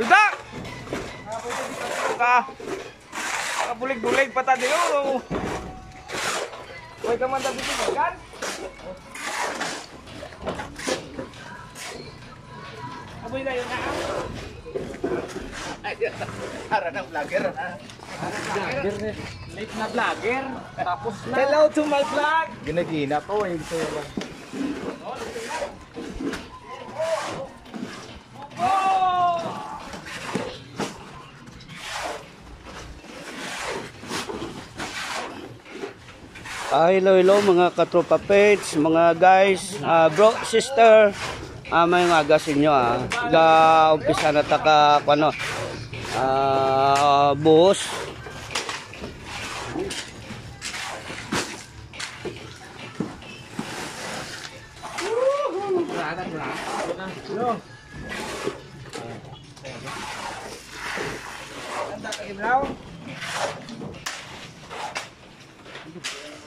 Duda! Ka. Kabulig-bulig pata di oh. Hoy ka man dito kan? Aboy na yun na. Para ng vlogger na. Vlogger Late na vlogger. Tapos na. Hello to my vlog. Ginagina po eh. Ah, hello, hello mga katropa page, mga guys, ah, bro, sister, ah, may mga sa inyo ah. Ga umpisa na ta ka ano, ah, buhos. Kailangan tao. Ha, pinag-iban mo ito sa sakahan ng iba now. Hoy ka mo daw.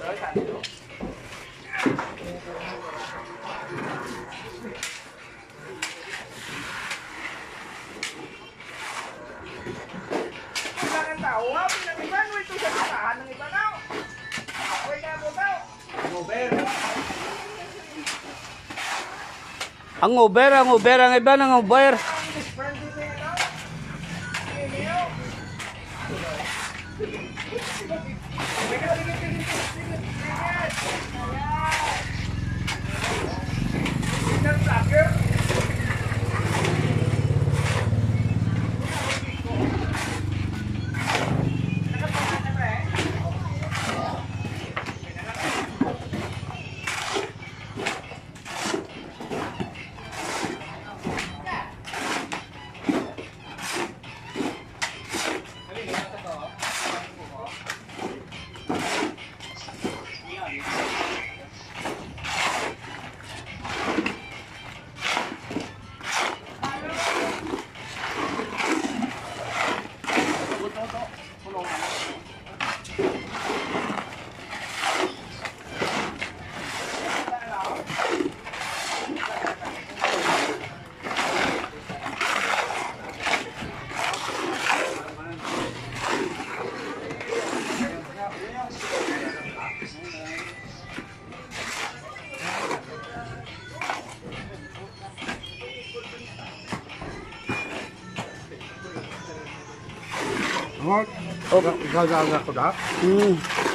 Ang Uber, ang Uber, ang iba ng Uber. Friendly na yan daw. Iniyo. Oh, gagaga ko da. Hmm.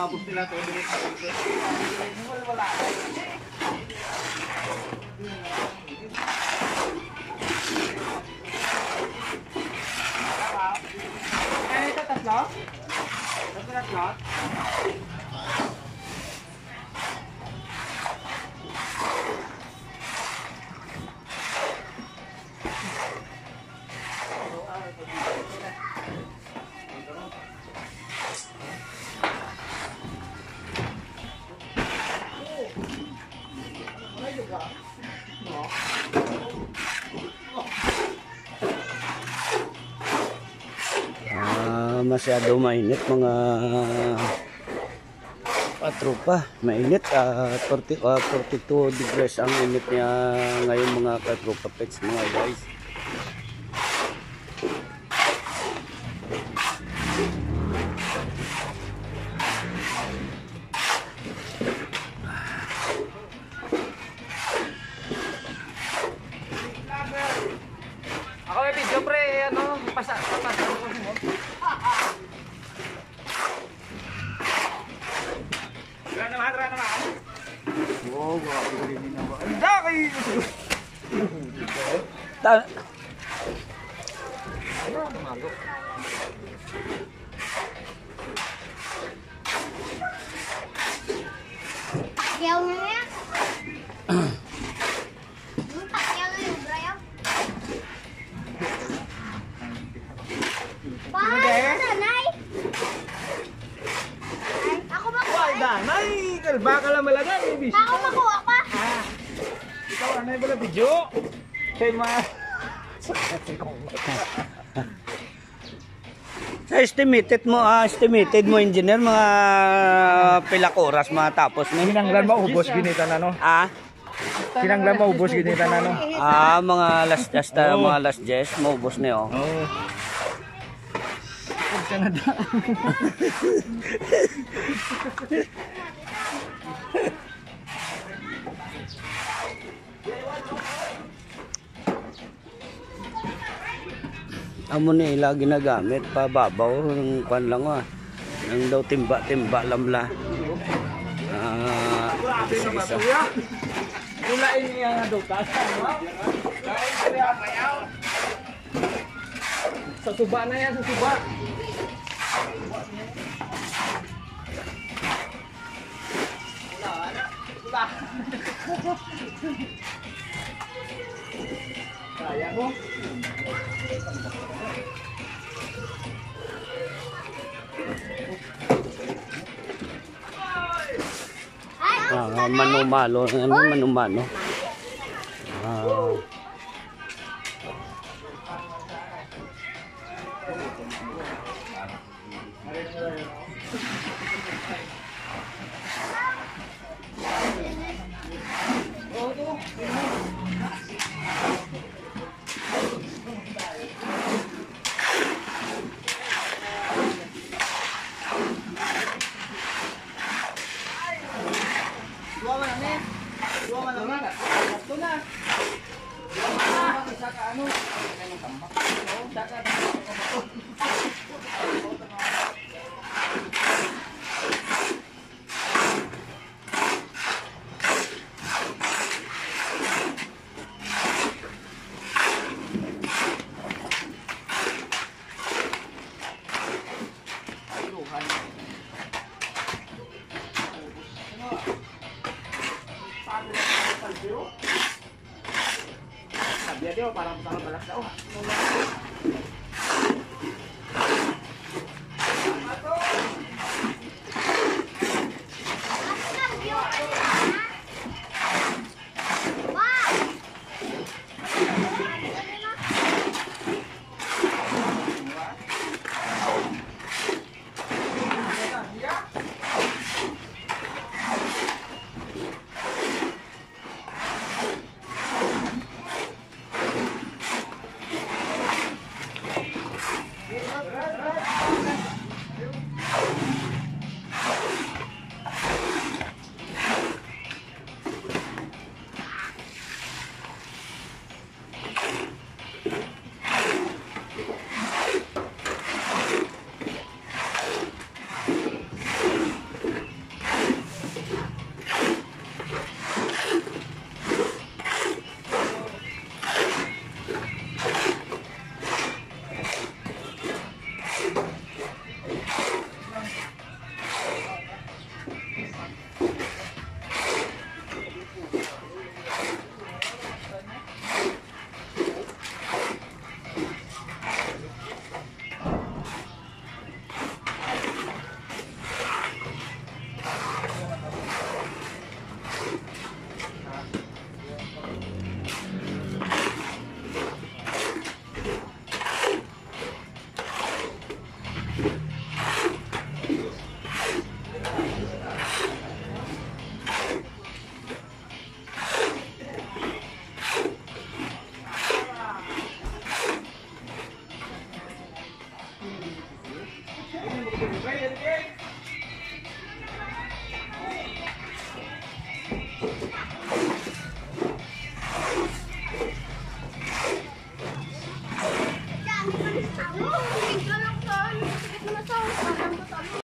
Tapos nila to. Ano ito tatlo? Tatlo tatlo? Ah, masyado mainit mga katropa. Mainit. ah 40, ah, 42 degrees ang init niya ngayon mga katropa pets mga guys. Saan? Pakyaw na niya. Hmm, pakyaw yung brayaw. Paano na, Nay? Ako ba ko? Wala, lang malagay. Ako ba ko? Ako? Ah. Ikaw, anay pala video. Kay mga... Sa estimated mo, ah, estimated mo engineer, mga pilak oras matapos ni. Kinanglan mo, ubos ginita na no. Ah, Kinanglan mo, ubos ginita na no. ah, mga last just, ah, mga last jess, maubos ni oh. Oo. Amo ni ila ginagamit pa babaw ng kwan lang ah. Nang daw timba timba lamla. Ah, isa isa. Kulain niya nga daw tasa, no? Sa tuba na yan, sa tuba. Kaya mo? À, Ay, Ah, manumalo, ano manumano. Ah, à. Sabi niya, parang parang balas daw. Ako,